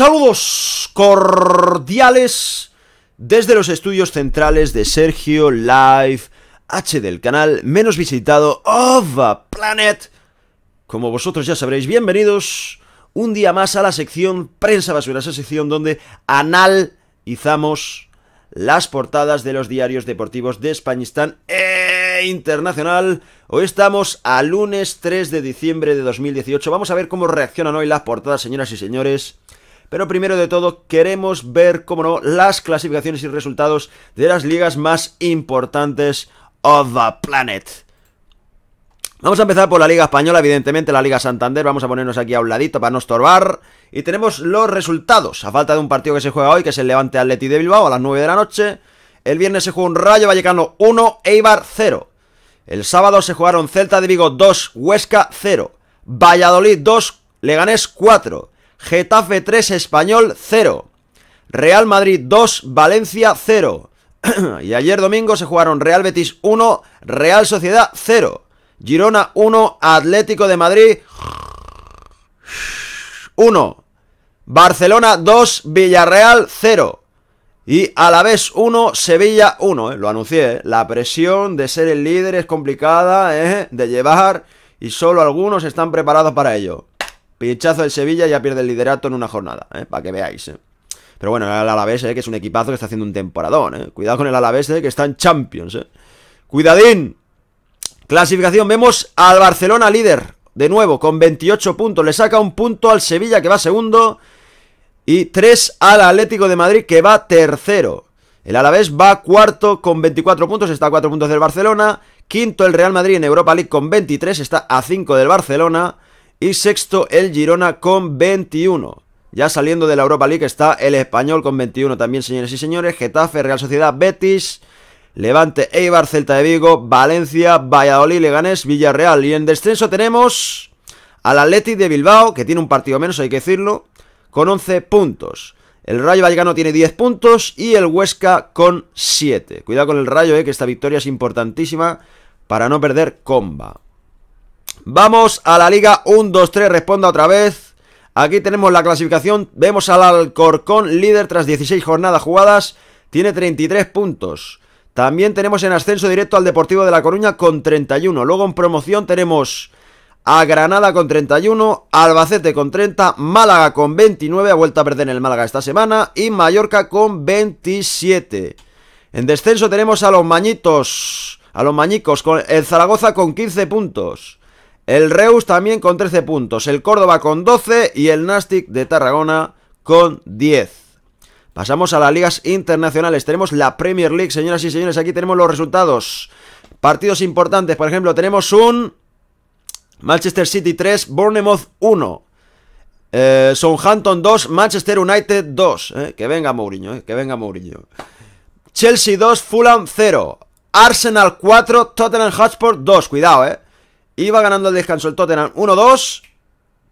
Saludos cordiales desde los estudios centrales de Sergio Live H del canal menos visitado of a Planet. Como vosotros ya sabréis, bienvenidos un día más a la sección Prensa Basura, esa sección donde analizamos las portadas de los diarios deportivos de Españistán e internacional. Hoy estamos a lunes 3 de diciembre de 2018. Vamos a ver cómo reaccionan hoy las portadas, señoras y señores. Pero primero de todo queremos ver, como no, las clasificaciones y resultados de las ligas más importantes of the planet. Vamos a empezar por la Liga Española, evidentemente la Liga Santander, vamos a ponernos aquí a un ladito para no estorbar. Y tenemos los resultados, a falta de un partido que se juega hoy, que es el Levante Atleti de Bilbao a las 9 de la noche. El viernes se juega un Rayo Vallecano 1, Eibar 0. El sábado se jugaron Celta de Vigo 2, Huesca 0. Valladolid 2, Leganés 4. Getafe 3, Español 0. Real Madrid 2, Valencia 0. y ayer domingo se jugaron Real Betis 1, Real Sociedad 0. Girona 1, Atlético de Madrid 1. Barcelona 2, Villarreal 0. Y a la vez 1, Sevilla 1. ¿eh? Lo anuncié. ¿eh? La presión de ser el líder es complicada ¿eh? de llevar y solo algunos están preparados para ello. Pinchazo del Sevilla ya pierde el liderato en una jornada, ¿eh? para que veáis. ¿eh? Pero bueno, el Alavés, ¿eh? que es un equipazo que está haciendo un temporadón. ¿eh? Cuidado con el Alavés, ¿eh? que está en Champions. Cuidadín. Clasificación, vemos al Barcelona líder. De nuevo, con 28 puntos. Le saca un punto al Sevilla, que va segundo. Y 3 al Atlético de Madrid, que va tercero. El Alavés va cuarto con 24 puntos, está a 4 puntos del Barcelona. Quinto el Real Madrid en Europa League con 23, está a 5 del Barcelona. Y sexto el Girona con 21. Ya saliendo de la Europa League está el Español con 21 también, señores y señores. Getafe, Real Sociedad, Betis, Levante, Eibar, Celta de Vigo, Valencia, Valladolid, Leganés, Villarreal. Y en descenso tenemos al Athletic de Bilbao, que tiene un partido menos, hay que decirlo, con 11 puntos. El Rayo Vallecano tiene 10 puntos y el Huesca con 7. Cuidado con el Rayo, eh, que esta victoria es importantísima para no perder comba. Vamos a la Liga 1, 2, 3, responda otra vez. Aquí tenemos la clasificación. Vemos al Alcorcón, líder tras 16 jornadas jugadas. Tiene 33 puntos. También tenemos en ascenso directo al Deportivo de La Coruña con 31. Luego en promoción tenemos a Granada con 31, Albacete con 30, Málaga con 29, ha vuelto a perder en el Málaga esta semana, y Mallorca con 27. En descenso tenemos a los Mañitos, a los Mañicos, con el Zaragoza con 15 puntos. El Reus también con 13 puntos, el Córdoba con 12 y el Nastic de Tarragona con 10. Pasamos a las ligas internacionales. Tenemos la Premier League, señoras y señores. Aquí tenemos los resultados. Partidos importantes. Por ejemplo, tenemos un Manchester City 3, Bournemouth 1. Eh, Southampton 2, Manchester United 2. Eh, que venga Mourinho, eh, que venga Mourinho. Chelsea 2, Fulham 0. Arsenal 4, Tottenham Hotspur 2. Cuidado, eh. Iba ganando el descanso el Tottenham 1-2.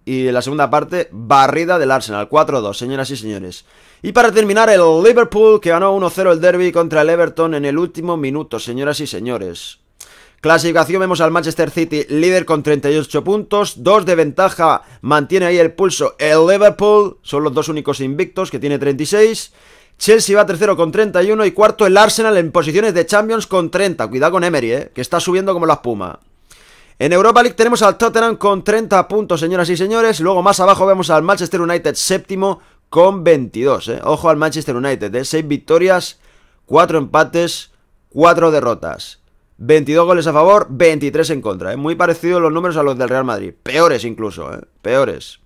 Y en la segunda parte, barrida del Arsenal 4-2, señoras y señores. Y para terminar, el Liverpool que ganó 1-0 el derby contra el Everton en el último minuto, señoras y señores. Clasificación vemos al Manchester City líder con 38 puntos, 2 de ventaja, mantiene ahí el pulso el Liverpool, son los dos únicos invictos que tiene 36. Chelsea va tercero con 31 y cuarto el Arsenal en posiciones de Champions con 30. Cuidado con Emery, eh, que está subiendo como la espuma. En Europa League tenemos al Tottenham con 30 puntos, señoras y señores. Luego más abajo vemos al Manchester United séptimo con 22. ¿eh? Ojo al Manchester United, ¿eh? 6 victorias, 4 empates, 4 derrotas. 22 goles a favor, 23 en contra. ¿eh? Muy parecidos los números a los del Real Madrid. Peores incluso, ¿eh? peores.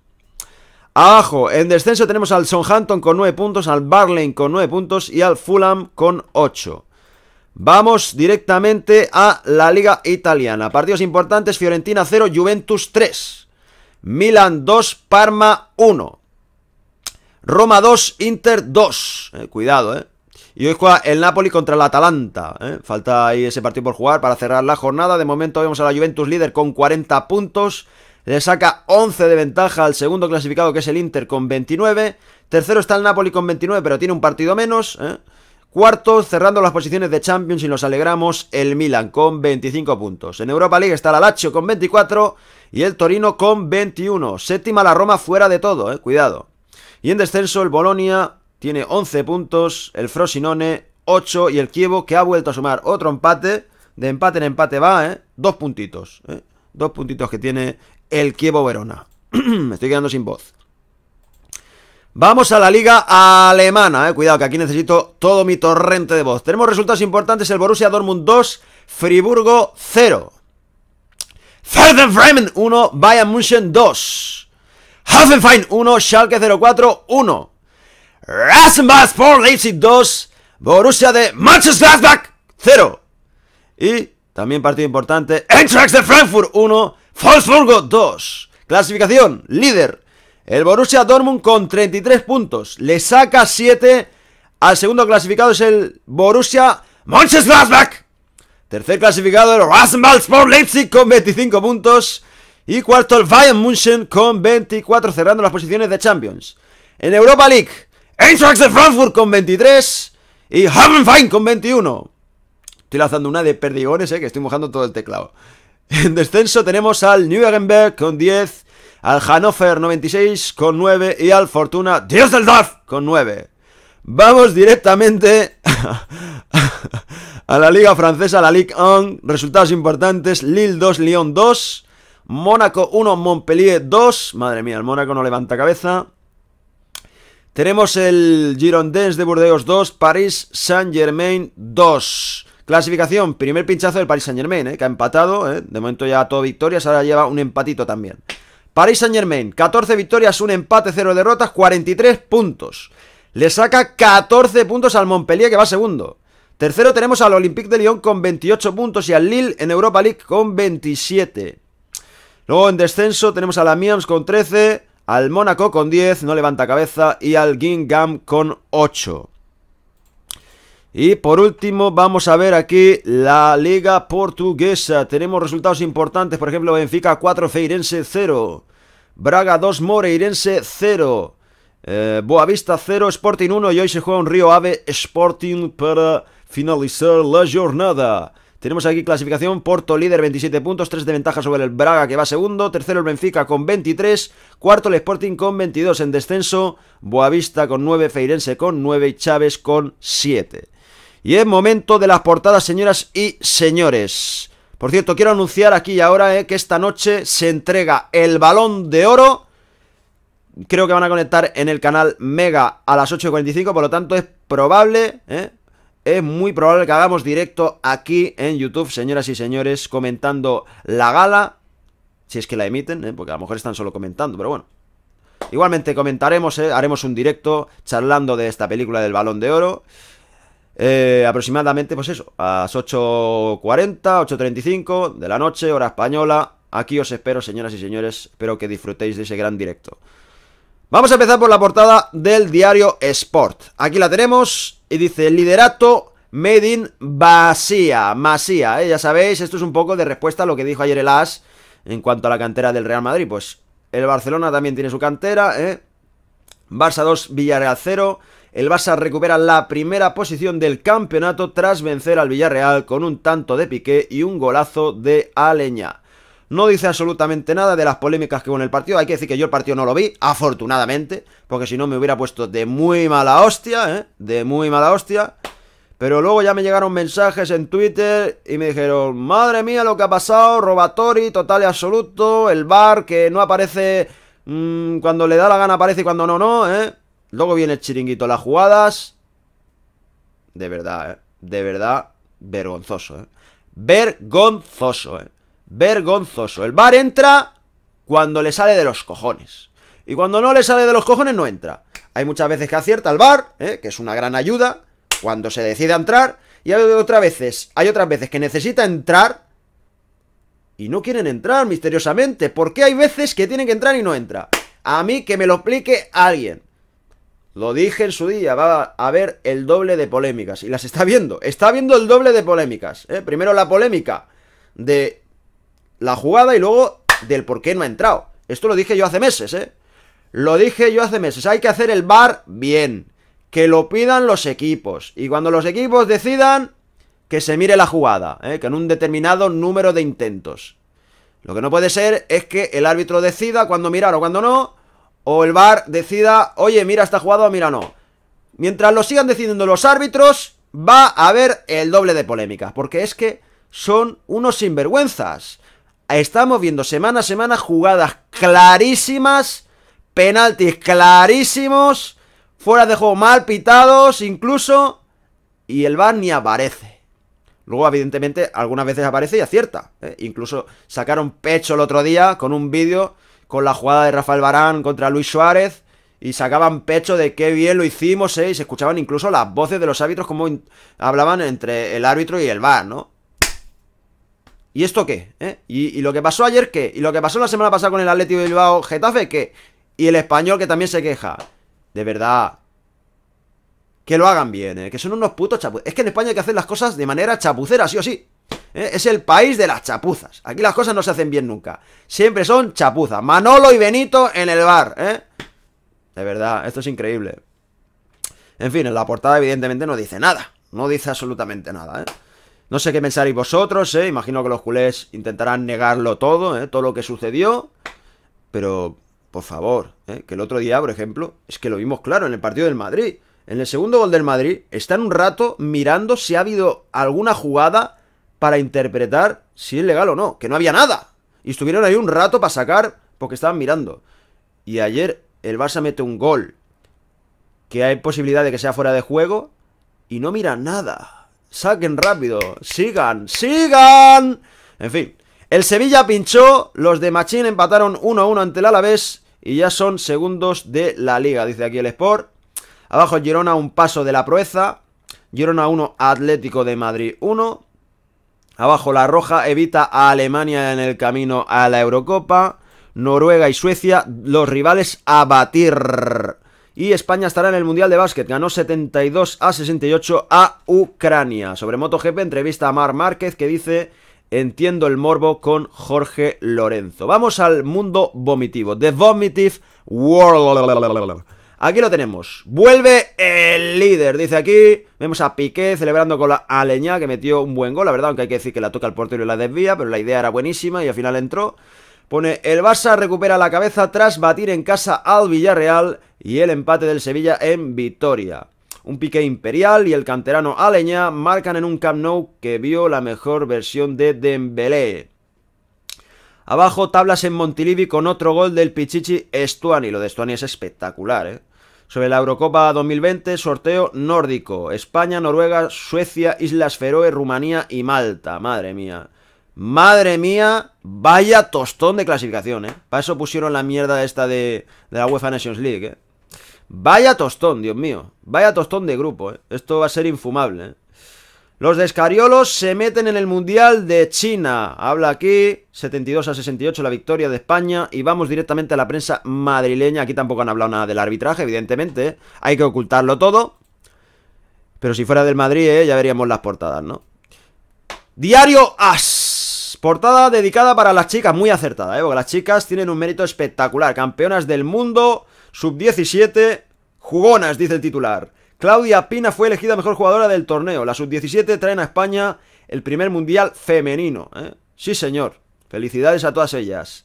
Abajo, en descenso tenemos al Southampton con 9 puntos, al Barley con 9 puntos y al Fulham con 8. Vamos directamente a la Liga Italiana. Partidos importantes, Fiorentina 0, Juventus 3. Milan 2, Parma 1. Roma 2, Inter 2. Eh, cuidado, eh. Y hoy juega el Napoli contra el Atalanta. ¿eh? Falta ahí ese partido por jugar para cerrar la jornada. De momento vemos a la Juventus líder con 40 puntos. Le saca 11 de ventaja al segundo clasificado que es el Inter con 29. Tercero está el Napoli con 29 pero tiene un partido menos. ¿eh? Cuarto, cerrando las posiciones de Champions y nos alegramos, el Milan con 25 puntos. En Europa League está la Lazio con 24 y el Torino con 21. Séptima la Roma fuera de todo, eh, cuidado. Y en descenso el Bolonia tiene 11 puntos, el Frosinone 8 y el Kievo que ha vuelto a sumar otro empate. De empate en empate va, ¿eh? Dos puntitos, ¿eh? Dos puntitos que tiene el Kievo Verona. Me estoy quedando sin voz. Vamos a la liga alemana, eh. Cuidado que aquí necesito todo mi torrente de voz. Tenemos resultados importantes, el Borussia Dortmund 2, Friburgo 0. Bremen 1, Bayern München 2. Hoffenheim 1, Schalke 04 1. Rasenbach Sport Leipzig 2, Borussia de Manchester 0. Y también partido importante, Eintracht de Frankfurt 1, Wolfsburgo 2. Clasificación, líder, el Borussia Dortmund con 33 puntos. Le saca 7 al segundo clasificado es el Borussia Mönchengladbach. Tercer clasificado el Rasenball Sport Leipzig con 25 puntos. Y cuarto el Bayern München con 24 cerrando las posiciones de Champions. En Europa League, Eintracht de Frankfurt con 23 y Hoffenheim con 21. Estoy lanzando una de perdigones, eh, que estoy mojando todo el teclado. En descenso tenemos al Nürnberg con 10 al Hannover 96 con 9 y al Fortuna Düsseldorf con 9. Vamos directamente a la Liga Francesa, la Ligue 1. Resultados importantes: Lille 2, Lyon 2, Mónaco 1, Montpellier 2. Madre mía, el Mónaco no levanta cabeza. Tenemos el Girondins de Burdeos 2, Paris Saint-Germain 2. Clasificación, primer pinchazo del Paris Saint-Germain, eh, que ha empatado. Eh. De momento ya todo victorias, ahora lleva un empatito también. Paris Saint Germain, 14 victorias, un empate, 0 derrotas, 43 puntos. Le saca 14 puntos al Montpellier que va segundo. Tercero tenemos al Olympique de Lyon con 28 puntos y al Lille en Europa League con 27. Luego en descenso tenemos al Amiens con 13, al Mónaco con 10, no levanta cabeza, y al Gingham con 8. Y por último vamos a ver aquí la Liga Portuguesa. Tenemos resultados importantes, por ejemplo Benfica 4, Feirense 0. Braga 2, Moreirense 0. Eh, Boavista 0, Sporting 1 y hoy se juega un Río Ave Sporting para finalizar la jornada. Tenemos aquí clasificación, Porto líder 27 puntos, 3 de ventaja sobre el Braga que va segundo, tercero el Benfica con 23, cuarto el Sporting con 22 en descenso, Boavista con 9, Feirense con 9 y Chávez con 7. Y es momento de las portadas, señoras y señores. Por cierto, quiero anunciar aquí y ahora eh, que esta noche se entrega el balón de oro. Creo que van a conectar en el canal Mega a las 8.45, por lo tanto es probable, eh, es muy probable que hagamos directo aquí en YouTube, señoras y señores, comentando la gala. Si es que la emiten, eh, porque a lo mejor están solo comentando, pero bueno. Igualmente comentaremos, haremos un directo charlando de esta película del balón de oro. Eh, aproximadamente, pues eso, a las 8.40, 8.35 de la noche, hora española. Aquí os espero, señoras y señores. Espero que disfrutéis de ese gran directo. Vamos a empezar por la portada del diario Sport. Aquí la tenemos y dice liderato Made in Basía, Masía, ¿eh? ya sabéis, esto es un poco de respuesta a lo que dijo ayer el AS en cuanto a la cantera del Real Madrid. Pues el Barcelona también tiene su cantera, ¿eh? Barça 2, Villarreal 0. El Barça recupera la primera posición del campeonato tras vencer al Villarreal con un tanto de Piqué y un golazo de Aleña. No dice absolutamente nada de las polémicas que hubo en el partido. Hay que decir que yo el partido no lo vi, afortunadamente, porque si no me hubiera puesto de muy mala hostia, ¿eh? De muy mala hostia. Pero luego ya me llegaron mensajes en Twitter y me dijeron, madre mía lo que ha pasado, robatori total y absoluto, el bar que no aparece mm, cuando le da la gana aparece y cuando no, no, ¿eh? Luego viene el chiringuito, las jugadas. De verdad, ¿eh? De verdad, vergonzoso, ¿eh? Vergonzoso, ¿eh? Vergonzoso. El bar entra cuando le sale de los cojones. Y cuando no le sale de los cojones, no entra. Hay muchas veces que acierta el bar, ¿eh? que es una gran ayuda, cuando se decide entrar. Y hay otras veces, hay otras veces que necesita entrar y no quieren entrar misteriosamente. ¿Por qué hay veces que tienen que entrar y no entra? A mí que me lo explique alguien. Lo dije en su día, va a haber el doble de polémicas. Y las está viendo. Está viendo el doble de polémicas. ¿eh? Primero la polémica de la jugada y luego del por qué no ha entrado. Esto lo dije yo hace meses, ¿eh? Lo dije yo hace meses. Hay que hacer el bar bien. Que lo pidan los equipos. Y cuando los equipos decidan, que se mire la jugada. ¿eh? Que en un determinado número de intentos. Lo que no puede ser es que el árbitro decida cuando mirar o cuando no o el VAR decida, oye, mira esta jugada o mira no. Mientras lo sigan decidiendo los árbitros, va a haber el doble de polémica, porque es que son unos sinvergüenzas. Estamos viendo semana a semana jugadas clarísimas, penaltis clarísimos, fuera de juego mal pitados incluso, y el VAR ni aparece. Luego, evidentemente, algunas veces aparece y acierta. ¿eh? Incluso sacaron pecho el otro día con un vídeo con la jugada de Rafael Barán contra Luis Suárez y sacaban pecho de qué bien lo hicimos, ¿eh? Y se escuchaban incluso las voces de los árbitros como hablaban entre el árbitro y el VAR, ¿no? ¿Y esto qué? ¿Eh? ¿Y, lo que pasó ayer qué? ¿Y lo que pasó la semana pasada con el Atlético de Bilbao Getafe qué? Y el español que también se queja. De verdad. Que lo hagan bien, ¿eh? Que son unos putos chapuzas. Es que en España hay que hacer las cosas de manera chapucera, sí o sí. ¿Eh? Es el país de las chapuzas. Aquí las cosas no se hacen bien nunca. Siempre son chapuzas. Manolo y Benito en el bar, ¿eh? De verdad, esto es increíble. En fin, en la portada evidentemente no dice nada. No dice absolutamente nada, ¿eh? No sé qué pensaréis vosotros, ¿eh? Imagino que los culés intentarán negarlo todo, ¿eh? Todo lo que sucedió. Pero, por favor, ¿eh? Que el otro día, por ejemplo, es que lo vimos claro en el partido del Madrid. En el segundo gol del Madrid, están un rato mirando si ha habido alguna jugada para interpretar si es legal o no. Que no había nada. Y estuvieron ahí un rato para sacar porque estaban mirando. Y ayer el Barça mete un gol que hay posibilidad de que sea fuera de juego y no miran nada. Saquen rápido. Sigan, sigan. En fin. El Sevilla pinchó. Los de Machín empataron 1-1 ante el Alavés. Y ya son segundos de la liga, dice aquí el Sport. Abajo Girona un paso de la proeza. Girona 1, Atlético de Madrid 1. Abajo la Roja evita a Alemania en el camino a la Eurocopa. Noruega y Suecia, los rivales a batir. Y España estará en el Mundial de Básquet. Ganó 72 a 68 a Ucrania. Sobre MotoGP, entrevista a Mar Márquez que dice... Entiendo el morbo con Jorge Lorenzo. Vamos al mundo vomitivo. The Vomitive World. Aquí lo tenemos. Vuelve el líder, dice aquí. Vemos a Piqué celebrando con la Aleña, que metió un buen gol, la verdad, aunque hay que decir que la toca el portero y la desvía, pero la idea era buenísima y al final entró. Pone el Barça recupera la cabeza tras batir en casa al Villarreal y el empate del Sevilla en Vitoria. Un pique imperial y el canterano Aleña marcan en un Camp Nou que vio la mejor versión de Dembélé. Abajo tablas en Montilivi con otro gol del Pichichi Estuani. Lo de Estuani es espectacular, ¿eh? Sobre la Eurocopa 2020, sorteo nórdico. España, Noruega, Suecia, Islas Feroe, Rumanía y Malta. Madre mía. Madre mía, vaya tostón de clasificación, ¿eh? Para eso pusieron la mierda esta de, de la UEFA Nations League, ¿eh? Vaya tostón, Dios mío. Vaya tostón de grupo, ¿eh? Esto va a ser infumable, ¿eh? Los descariolos se meten en el Mundial de China. Habla aquí, 72 a 68 la victoria de España. Y vamos directamente a la prensa madrileña. Aquí tampoco han hablado nada del arbitraje, evidentemente. Hay que ocultarlo todo. Pero si fuera del Madrid, ¿eh? ya veríamos las portadas, ¿no? Diario As. Portada dedicada para las chicas, muy acertada, ¿eh? porque las chicas tienen un mérito espectacular. Campeonas del mundo, sub-17, jugonas, dice el titular. Claudia Pina fue elegida mejor jugadora del torneo. La sub-17 traen a España el primer mundial femenino. ¿eh? Sí, señor. Felicidades a todas ellas.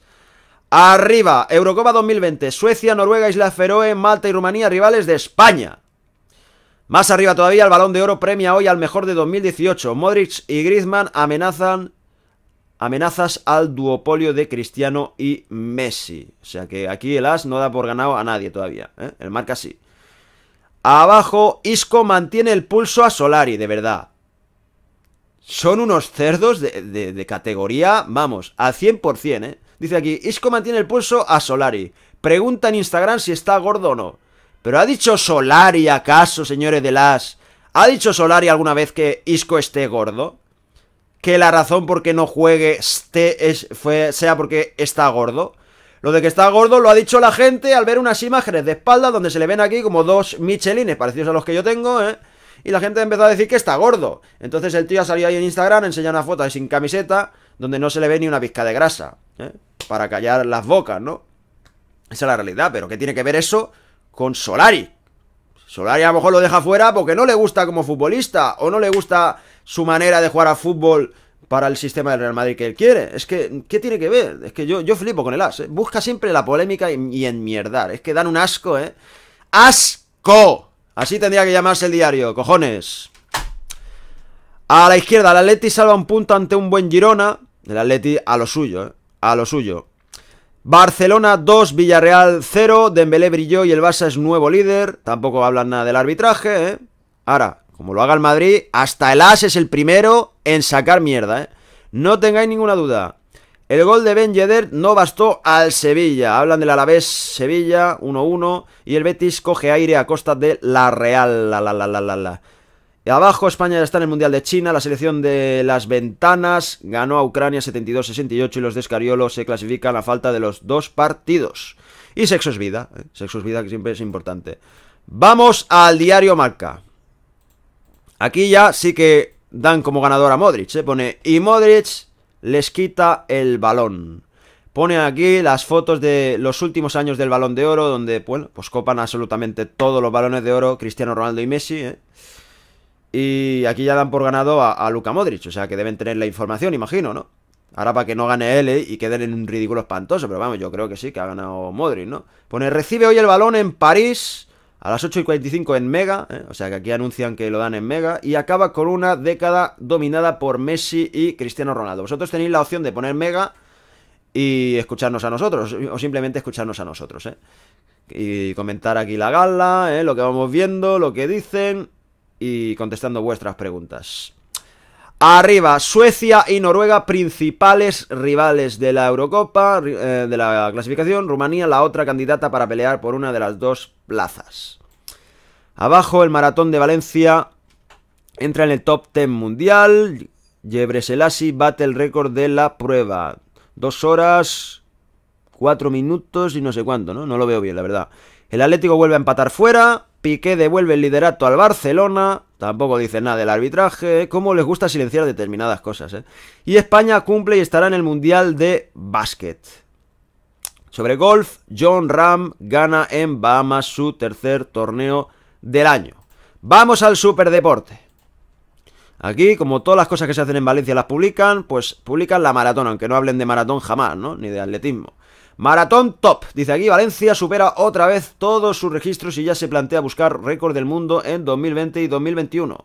Arriba, Eurocopa 2020. Suecia, Noruega, Islas Feroe, Malta y Rumanía, rivales de España. Más arriba todavía, el Balón de Oro premia hoy al mejor de 2018. Modric y Griezmann amenazan amenazas al duopolio de Cristiano y Messi. O sea que aquí el As no da por ganado a nadie todavía. ¿eh? El marca sí. Abajo, Isco mantiene el pulso a Solari, de verdad. Son unos cerdos de, categoría, vamos, al 100%, ¿eh? Dice aquí, Isco mantiene el pulso a Solari. Pregunta en Instagram si está gordo o no. Pero ¿ha dicho Solari acaso, señores de las? ¿Ha dicho Solari alguna vez que Isco esté gordo? que la razón por qué no juegue este es, fue, sea porque está gordo. Lo de que está gordo lo ha dicho la gente al ver unas imágenes de espalda donde se le ven aquí como dos michelines parecidos a los que yo tengo, ¿eh? Y la gente empezó a decir que está gordo. Entonces el tío ha salido ahí en Instagram, enseña una foto sin camiseta, donde no se le ve ni una pizca de grasa, ¿eh? Para callar las bocas, ¿no? Esa es la realidad, pero ¿qué tiene que ver eso con Solari? Solari a lo mejor lo deja fuera porque no le gusta como futbolista o no le gusta su manera de jugar a fútbol para el sistema del Real Madrid que él quiere. Es que, ¿qué tiene que ver? Es que yo, yo flipo con el as. ¿eh? Busca siempre la polémica y, y enmierdar. Es que dan un asco, ¿eh? ¡Asco! Así tendría que llamarse el diario, cojones. A la izquierda, el Atleti salva un punto ante un buen Girona. El Atleti a lo suyo, ¿eh? A lo suyo. Barcelona 2, Villarreal 0, Dembélé brilló y el Barça es nuevo líder. Tampoco hablan nada del arbitraje, ¿eh? Ahora, como lo haga el Madrid, hasta el As es el primero en sacar mierda, ¿eh? No tengáis ninguna duda. El gol de Ben Yedder no bastó al Sevilla. Hablan del Alavés Sevilla 1-1 y el Betis coge aire a costa de la Real. La, la, la, la, la. Y abajo España está en el Mundial de China, la selección de las ventanas ganó a Ucrania 72-68 y los de se clasifican a falta de los dos partidos. Y sexo es vida, ¿eh? sexo es vida que siempre es importante. Vamos al diario Marca. Aquí ya sí que dan como ganador a Modric, se ¿eh? pone y Modric les quita el balón. Pone aquí las fotos de los últimos años del balón de oro, donde, bueno, pues copan absolutamente todos los balones de oro Cristiano Ronaldo y Messi, ¿eh? Y aquí ya dan por ganado a, a Luka Modric, o sea que deben tener la información, imagino, ¿no? Ahora para que no gane él ¿eh? y queden en un ridículo espantoso, pero vamos, yo creo que sí, que ha ganado Modric, ¿no? Pone, recibe hoy el balón en París a las 8 y 45 en Mega, ¿eh? o sea que aquí anuncian que lo dan en Mega, y acaba con una década dominada por Messi y Cristiano Ronaldo. Vosotros tenéis la opción de poner Mega y escucharnos a nosotros, o simplemente escucharnos a nosotros, ¿eh? Y comentar aquí la gala, ¿eh? lo que vamos viendo, lo que dicen, y contestando vuestras preguntas. Arriba, Suecia y Noruega, principales rivales de la Eurocopa, eh, de la clasificación. Rumanía, la otra candidata para pelear por una de las dos plazas. Abajo, el maratón de Valencia entra en el top 10 mundial. Yebre Selassie bate el récord de la prueba. Dos horas, cuatro minutos y no sé cuánto, ¿no? No lo veo bien, la verdad. El Atlético vuelve a empatar fuera. Piqué devuelve el liderato al Barcelona. Tampoco dice nada del arbitraje. Cómo les gusta silenciar determinadas cosas. ¿eh? Y España cumple y estará en el Mundial de Básquet. Sobre golf, John Ram gana en Bahamas su tercer torneo del año. Vamos al superdeporte. Aquí, como todas las cosas que se hacen en Valencia las publican, pues publican la maratón, aunque no hablen de maratón jamás, ¿no? Ni de atletismo. Maratón top. Dice aquí, Valencia supera otra vez todos sus registros y ya se plantea buscar récord del mundo en 2020 y 2021.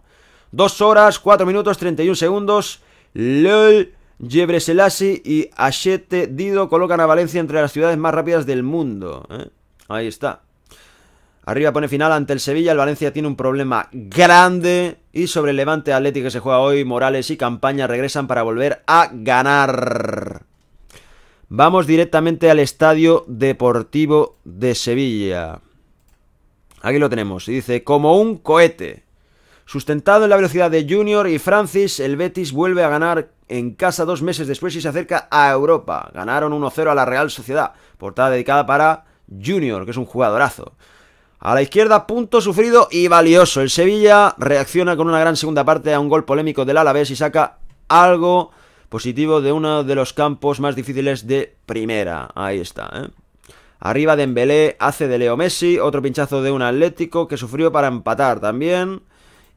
Dos horas, 4 minutos, 31 segundos. LOL, Selassie y Ashete Dido colocan a Valencia entre las ciudades más rápidas del mundo. ¿eh? Ahí está. Arriba pone final ante el Sevilla. El Valencia tiene un problema grande. Y sobre el Levante Atlético que se juega hoy, Morales y Campaña regresan para volver a ganar. Vamos directamente al Estadio Deportivo de Sevilla. Aquí lo tenemos. Dice, como un cohete. Sustentado en la velocidad de Junior y Francis, el Betis vuelve a ganar en casa dos meses después y se acerca a Europa. Ganaron 1-0 a la Real Sociedad. Portada dedicada para Junior, que es un jugadorazo. A la izquierda, punto sufrido y valioso. El Sevilla reacciona con una gran segunda parte a un gol polémico del Alavés y saca algo positivo de uno de los campos más difíciles de primera. Ahí está, ¿eh? Arriba Dembélé hace de Leo Messi, otro pinchazo de un Atlético que sufrió para empatar también.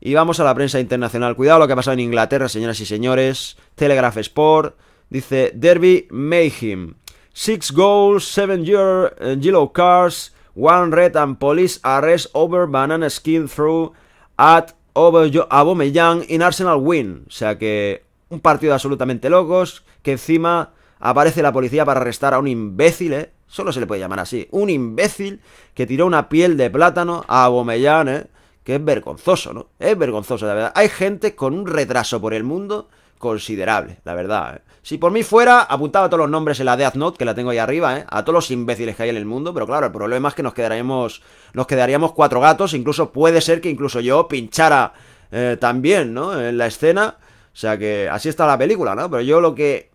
Y vamos a la prensa internacional. Cuidado lo que ha pasado en Inglaterra, señoras y señores. Telegraph Sport dice Derby Mayhem. Six goals, seven year, uh, yellow cars, one red and police arrest over banana skin through at Aubameyang in Arsenal win. O sea que un partido absolutamente locos, que encima aparece la policía para arrestar a un imbécil, ¿eh? Solo se le puede llamar así. Un imbécil que tiró una piel de plátano a Bomellán, ¿eh? Que es vergonzoso, ¿no? Es vergonzoso, la verdad. Hay gente con un retraso por el mundo considerable, la verdad. ¿eh? Si por mí fuera, apuntaba todos los nombres en la Death Note, que la tengo ahí arriba, ¿eh? A todos los imbéciles que hay en el mundo, pero claro, el problema es que nos quedaríamos, nos quedaríamos cuatro gatos, incluso puede ser que incluso yo pinchara eh, también, ¿no? En la escena o sea que así está la película, ¿no? Pero yo lo que...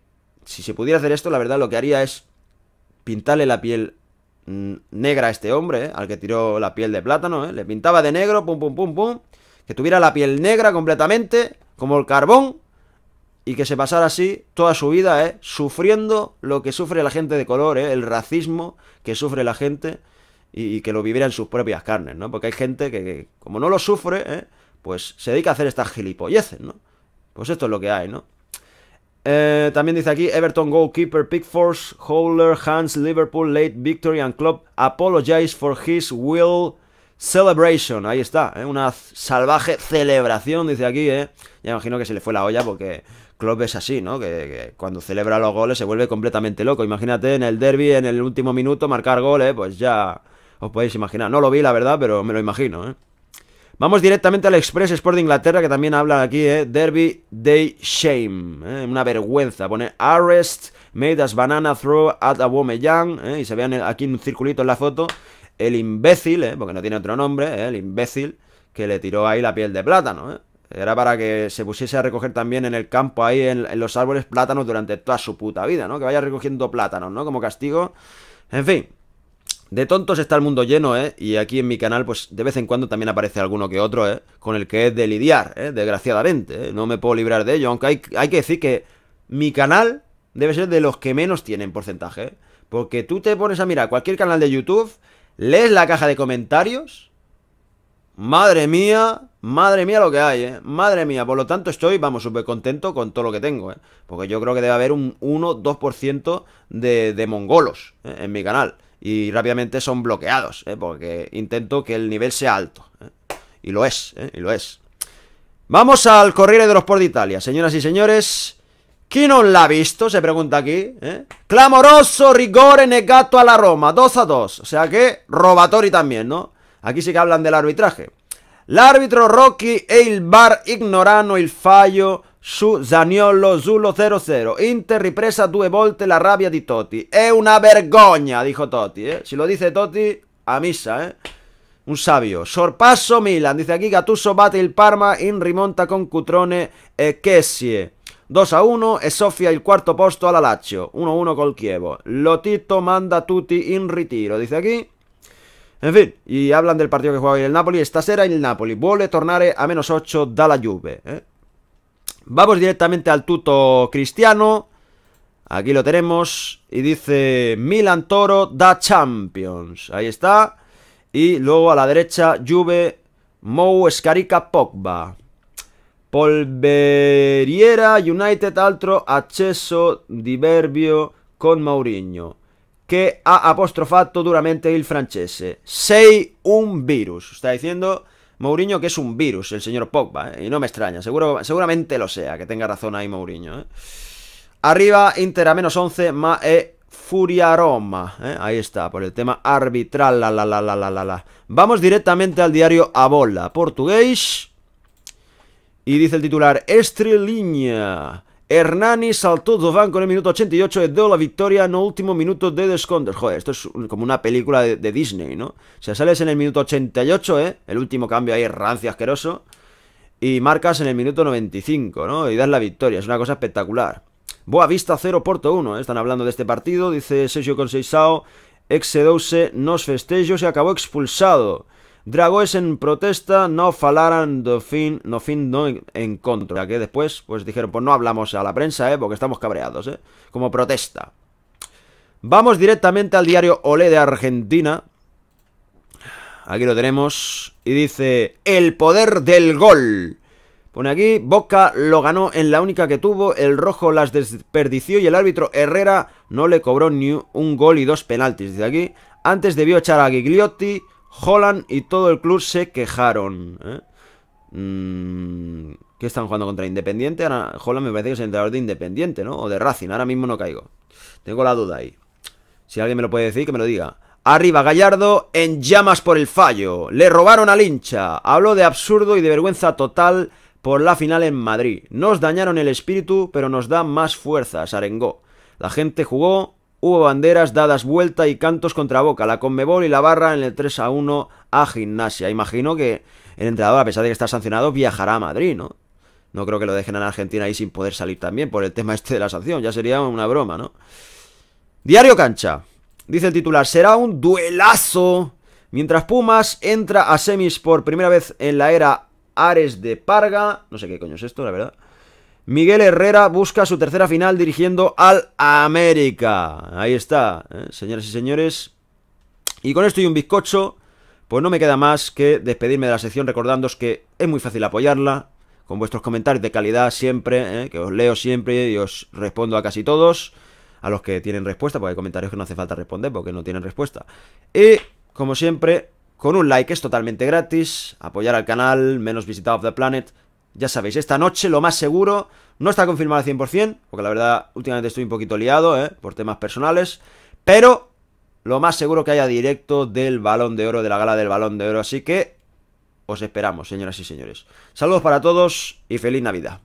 Si se pudiera hacer esto, la verdad lo que haría es pintarle la piel negra a este hombre, ¿eh? al que tiró la piel de plátano, ¿eh? Le pintaba de negro, pum, pum, pum, pum. Que tuviera la piel negra completamente, como el carbón. Y que se pasara así toda su vida, ¿eh? Sufriendo lo que sufre la gente de color, ¿eh? El racismo que sufre la gente y, que lo viviera en sus propias carnes, ¿no? Porque hay gente que, que como no lo sufre, ¿eh? Pues se dedica a hacer estas gilipolleces, ¿no? Pues esto es lo que hay, ¿no? Eh, también dice aquí, Everton goalkeeper Pickford, Howler, Hans, Liverpool, late victory and club apologize for his will celebration. Ahí está, ¿eh? una salvaje celebración, dice aquí, ¿eh? Ya imagino que se le fue la olla porque Klopp es así, ¿no? Que, cuando celebra los goles se vuelve completamente loco. Imagínate en el derby, en el último minuto, marcar goles, pues ya os podéis imaginar. No lo vi, la verdad, pero me lo imagino, ¿eh? Vamos directamente al Express Sport de Inglaterra, que también habla aquí, ¿eh? Derby Day Shame. ¿eh? Una vergüenza. Pone Arrest made as banana throw at a woman young. ¿eh? Y se vean aquí un circulito en la foto. El imbécil, ¿eh? porque no tiene otro nombre, ¿eh? el imbécil que le tiró ahí la piel de plátano. ¿eh? Era para que se pusiese a recoger también en el campo, ahí en, en, los árboles, plátanos durante toda su puta vida, ¿no? Que vaya recogiendo plátanos, ¿no? Como castigo. En fin, de tontos está el mundo lleno, ¿eh? Y aquí en mi canal, pues de vez en cuando también aparece alguno que otro, ¿eh? Con el que es de lidiar, ¿eh? Desgraciadamente, ¿eh? No me puedo librar de ello. Aunque hay, hay que decir que mi canal debe ser de los que menos tienen porcentaje, ¿eh? Porque tú te pones a mirar cualquier canal de YouTube, lees la caja de comentarios. Madre mía, madre mía lo que hay, ¿eh? Madre mía, por lo tanto estoy, vamos, súper contento con todo lo que tengo, ¿eh? Porque yo creo que debe haber un 1-2% de, de mongolos ¿eh? en mi canal y rápidamente son bloqueados, ¿eh? porque intento que el nivel sea alto. ¿eh? Y lo es, ¿eh? y lo es. Vamos al Corriere de los Sport de Italia, señoras y señores. ¿Quién non l'ha visto? Se pregunta aquí. ¿eh? Clamoroso rigore negato a la Roma, 2 a 2. O sea que robatori también, ¿no? Aquí sí que hablan del arbitraje. L'arbitro Rocky e il VAR ignorano il fallo su Zaniolo Zulo 0-0. Inter ripresa due volte la rabbia di Totti. È una vergogna, dijo Totti. ¿eh? Si lo dice Totti, a misa, ¿eh? Un sabio. Sorpasso Milan. Dice aquí Gattuso bate il Parma in rimonta con Cutrone e Kessie. 2 a 1 e soffia il quarto posto alla Lazio. 1-1 col Chievo. Lotito manda tutti in ritiro. Dice aquí. En fin, y hablan del partido que juega hoy el Napoli. Stasera il Napoli vuole tornare a menos 8 dalla Juve. ¿eh? Vamos directamente al tuto cristiano. Aquí lo tenemos. Y dice Milan Toro da Champions. Ahí está. Y luego a la derecha Juve Mou Scarica Pogba. Polveriera United altro acceso diverbio con Mourinho. Che ha apostrofato duramente il francese. Sei un virus. Está diciendo Mourinho que es un virus, el señor Pogba, ¿eh? y no me extraña, seguro, seguramente lo sea, que tenga razón ahí Mourinho. ¿eh? Arriba, Inter a menos 11, ma e Furia Roma, ¿eh? ahí está, por el tema arbitral, la la la la la. Vamos directamente al diario A Bola, portugués, y dice el titular, Estrelinha. Hernani saltó do banco en el minuto 88 y dio la victoria en el último minuto de descontos. Joder, esto es como una película de, Disney, ¿no? O sea, sales en el minuto 88, ¿eh? El último cambio ahí, rancio asqueroso. Y marcas en el minuto 95, ¿no? Y das la victoria, es una cosa espectacular. Boa Vista 0, Porto 1, ¿eh? Están hablando de este partido, dice Sergio Conceição, excedouse nos festejos y acabó expulsado. Dragoes en protesta no falaran do fin, no fin no en, contra. Que después, pues dijeron, pues no hablamos a la prensa, eh, porque estamos cabreados, eh. Como protesta. Vamos directamente al diario Olé de Argentina. Aquí lo tenemos. Y dice, el poder del gol. Pone aquí, Boca lo ganó en la única que tuvo, el rojo las desperdició y el árbitro Herrera no le cobró ni un gol y dos penaltis. Dice aquí, antes debió echar a Gigliotti, Holland y todo el club se quejaron. ¿eh? Mm, ¿Qué están jugando contra Independiente? Ahora, Holland me parece que es el entrenador de Independiente, ¿no? O de Racing. Ahora mismo no caigo. Tengo la duda ahí. Si alguien me lo puede decir, que me lo diga. Arriba Gallardo en llamas por el fallo. Le robaron al hincha. Habló de absurdo y de vergüenza total por la final en Madrid. Nos dañaron el espíritu, pero nos da más fuerzas, arengó. La gente jugó, Hubo banderas dadas vuelta y cantos contra Boca, la Conmebol y la Barra en el 3 a 1 a Gimnasia. Imagino que el entrenador, a pesar de que está sancionado, viajará a Madrid, ¿no? No creo que lo dejen en Argentina ahí sin poder salir también por el tema este de la sanción. Ya sería una broma, ¿no? Diario Cancha. Dice el titular, será un duelazo. Mientras Pumas entra a semis por primera vez en la era Ares de Parga. No sé qué coño es esto, la verdad. Miguel Herrera busca su tercera final dirigiendo al América. Ahí está, ¿eh? señoras y señores. Y con esto y un bizcocho, pues no me queda más que despedirme de la sección recordándoos que es muy fácil apoyarla. con vuestros comentarios de calidad siempre, ¿eh? que os leo siempre y os respondo a casi todos. A los que tienen respuesta, porque hay comentarios que no hace falta responder porque no tienen respuesta. Y, como siempre, con un like es totalmente gratis. Apoyar al canal, menos visitado of the planet. Ya sabéis, esta noche lo más seguro, no está confirmado al 100%, porque la verdad últimamente estoy un poquito liado, ¿eh? por temas personales, pero lo más seguro que haya directo del balón de oro, de la gala del balón de oro, así que os esperamos, señoras y señores. Saludos para todos y feliz Navidad.